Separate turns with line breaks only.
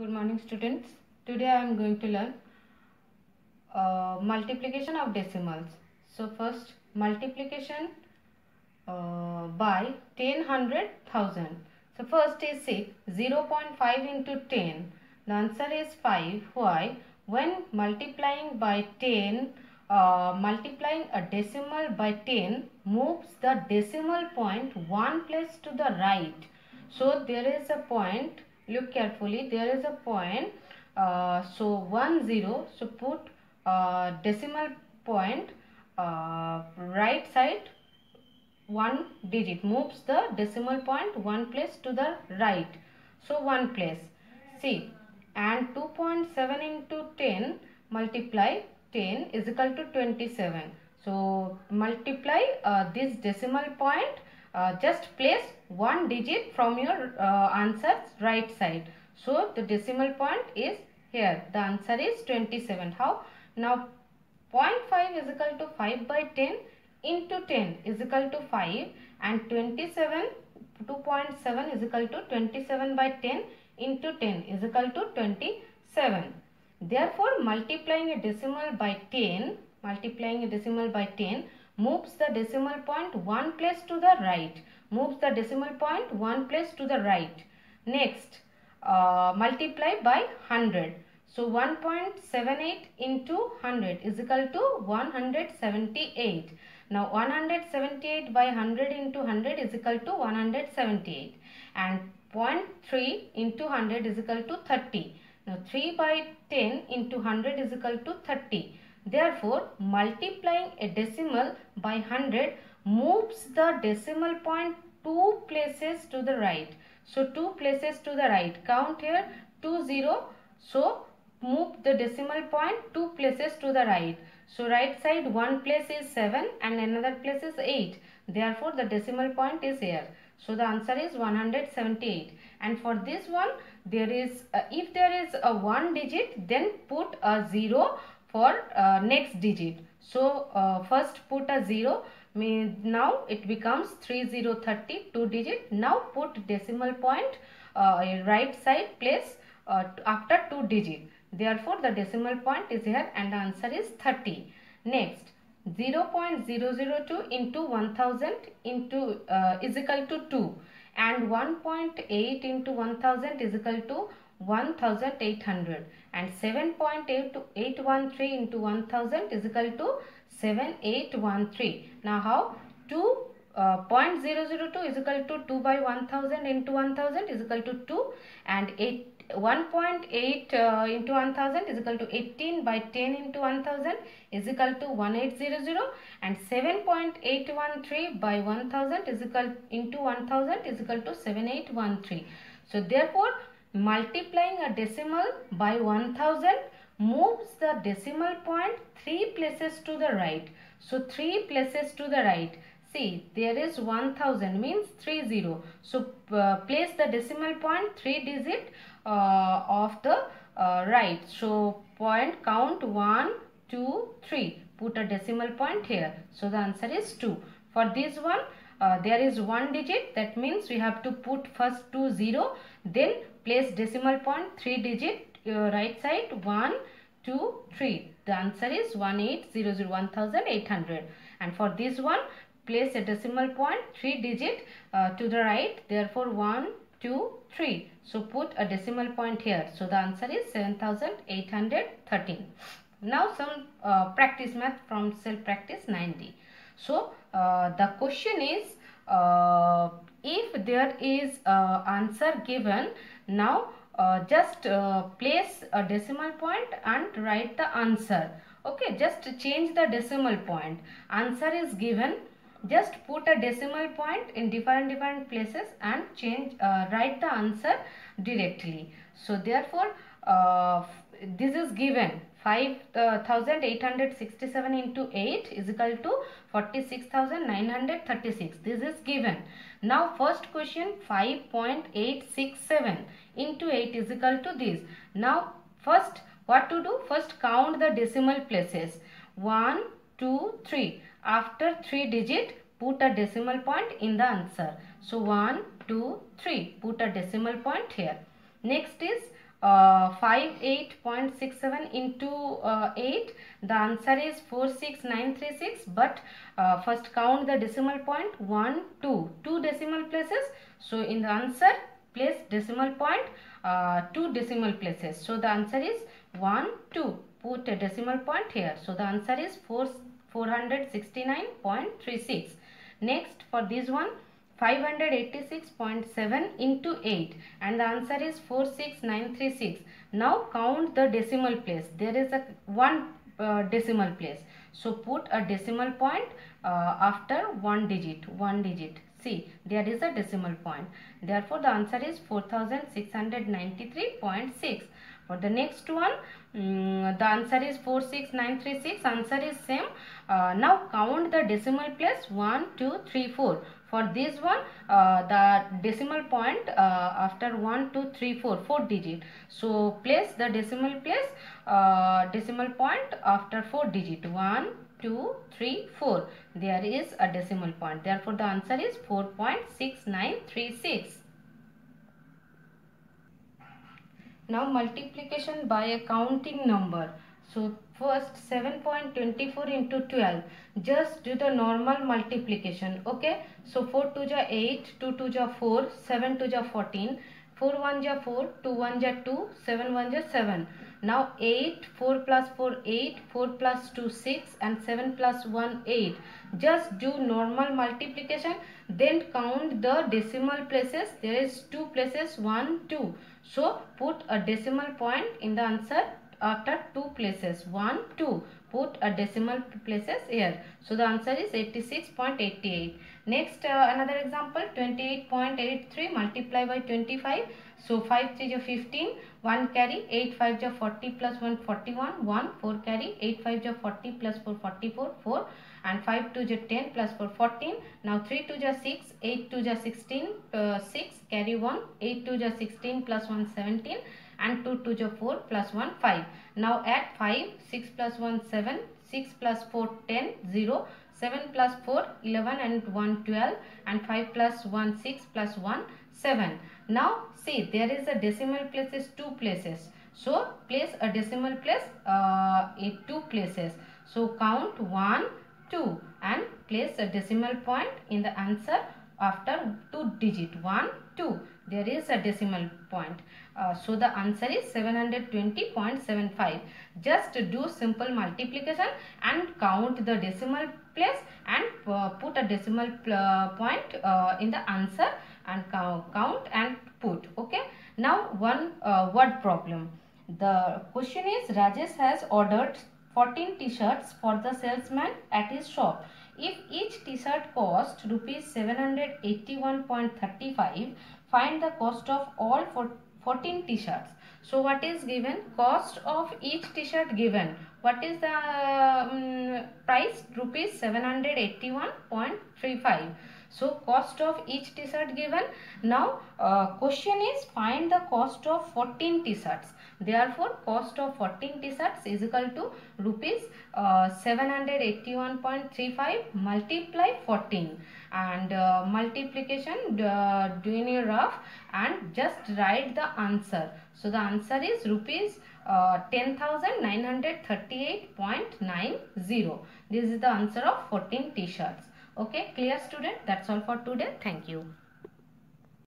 Good morning students. Today I am going to learn uh, multiplication of decimals. So first multiplication uh, by 10, 100, 1000. So first is 6, 0 0.5 into 10. The answer is 5. Why? When multiplying by 10, uh, multiplying a decimal by 10 moves the decimal point one place to the right. So there is a point look carefully. There is a point uh, so 1 0 so put uh, decimal point uh, right side one digit. Moves the decimal point one place to the right. So one place. See and 2.7 into 10 multiply 10 is equal to 27 so multiply uh, this decimal point uh, just place one digit from your uh, answer's right side. So the decimal point is here. The answer is 27. How? Now 0.5 is equal to 5 by 10 into 10 is equal to 5 and 27 2.7 is equal to 27 by 10 into 10 is equal to 27. Therefore multiplying a decimal by 10 multiplying a decimal by 10 moves the decimal point one place to the right. Moves the decimal point one place to the right. Next uh, multiply by 100 so 1.78 into 100 is equal to 178 now 178 by 100 into 100 is equal to 178 and 0.3 into 100 is equal to 30 now 3 by 10 into 100 is equal to 30 Therefore, multiplying a decimal by 100 moves the decimal point two places to the right. So, two places to the right. Count here 2 0. So, move the decimal point two places to the right. So, right side one place is 7 and another place is 8. Therefore, the decimal point is here. So, the answer is 178. And for this one, there is, uh, if there is a one digit, then put a 0 for uh, next digit. So uh, first put a 0 mean now it becomes 3030 2 digit. Now put decimal point uh, right side place uh, after 2 digit. Therefore the decimal point is here and the answer is 30. Next 0 0.002 into 1000 into uh, is equal to 2 and 1.8 into 1000 is equal to 1800 and 7.813 into 1000 is equal to 7813. Now how? 2 uh, 0.002 is equal to 2 by 1000 into 1000 is equal to 2 and 8 1.8 uh, into 1000 is equal to 18 by 10 into 1000 is equal to 1800 and 7.813 by 1000 is equal into 1000 is equal to 7813. So therefore multiplying a decimal by 1000 moves the decimal point three places to the right. So three places to the right. See there is 1000 means 30. So uh, place the decimal point three digit uh, of the uh, right. So point count 1, 2, 3. Put a decimal point here. So the answer is 2. For this one uh, there is one digit that means we have to put first two zero then place decimal point three digit uh, right side one two three. The answer is 1800 and for this one place a decimal point three digit uh, to the right therefore 1 2 3 so put a decimal point here. So the answer is 7813 now some uh, practice math from self practice 9d so uh, the question is uh, if there is uh, answer given now uh, just uh, place a decimal point and write the answer. Okay just change the decimal point. Answer is given. Just put a decimal point in different different places and change uh, write the answer directly. So therefore uh, this is given 5867 uh, into 8 is equal to 46936 this is given. Now first question 5.867 into 8 is equal to this. Now first what to do? First count the decimal places. 1 2 3 after 3 digit put a decimal point in the answer. So 1 2 3 put a decimal point here. Next is uh, 58.67 into uh, 8 the answer is 46936 but uh, first count the decimal point 1 2 two decimal places. So in the answer place decimal point uh, two decimal places. So the answer is 1 2 put a decimal point here. So the answer is 4 469.36 next for this one 586.7 into 8 and the answer is 46936. Now count the decimal place. There is a one uh, decimal place. So put a decimal point uh, after one digit, one digit. See, there is a decimal point. Therefore, the answer is 4693.6. For the next one, um, the answer is 46936. Answer is same. Uh, now count the decimal place 1, 2, 3, 4. For this one, uh, the decimal point uh, after 1, 2, 3, 4, 4 digit. So, place the decimal place, uh, decimal point after 4 digit. 1, 2, 3, 4. There is a decimal point. Therefore, the answer is 4.6936. Now, multiplication by a counting number. So, first 7.24 into 12 just do the normal multiplication okay? So 4 to ja 8 2 to ja 4 7 to ja 14 4 1 ja 4 2 1 ja 2 7 1 ja 7 now 8 4 plus 4 8 4 plus 2 6 and 7 plus 1 8 just do normal multiplication then count the decimal places. There is two places 1 2 so put a decimal point in the answer after two places 1 2 put a decimal places here. So the answer is 86.88 next uh, another example 28.83 multiply by 25 so 5 3 is 15 1 carry 8 5 is 40 plus 1 41 1 4 carry 8 5 is 40 plus 4 44 4 and 5 2 is 10 plus 4 14 now 3 2 is 6 8 2 is 16 uh, 6 carry 1 8 2 is 16 plus 1 17 and 2 2 is 4 plus 1 5. Now add 5 6 plus 1 7 6 plus 4 10 0 7 plus 4 11 and 1 12 and 5 plus 1 6 plus 1 7. Now see there is a decimal places two places. So place a decimal place uh, in two places. So count 1 2 and place a decimal point in the answer after two digit 1 2 there is a decimal point. Uh, so the answer is 720.75 just do simple multiplication and count the decimal place and uh, put a decimal uh, point uh, in the answer and count and put okay? Now one uh, word problem. The question is rajesh has ordered 14 t-shirts for the salesman at his shop if each t-shirt cost rupees 781.35, find the cost of all 14 t-shirts. So what is given? Cost of each t-shirt given. What is the um, price? Rupees 781.35. So cost of each t-shirt given. Now uh, question is find the cost of 14 t-shirts. Therefore, cost of 14 t-shirts is equal to rupees uh, 781.35 multiply 14 and uh, multiplication uh, doing rough and just write the answer. So, the answer is rupees uh, 10,938.90. This is the answer of 14 t-shirts. Okay, clear student? That's all for today. Thank you.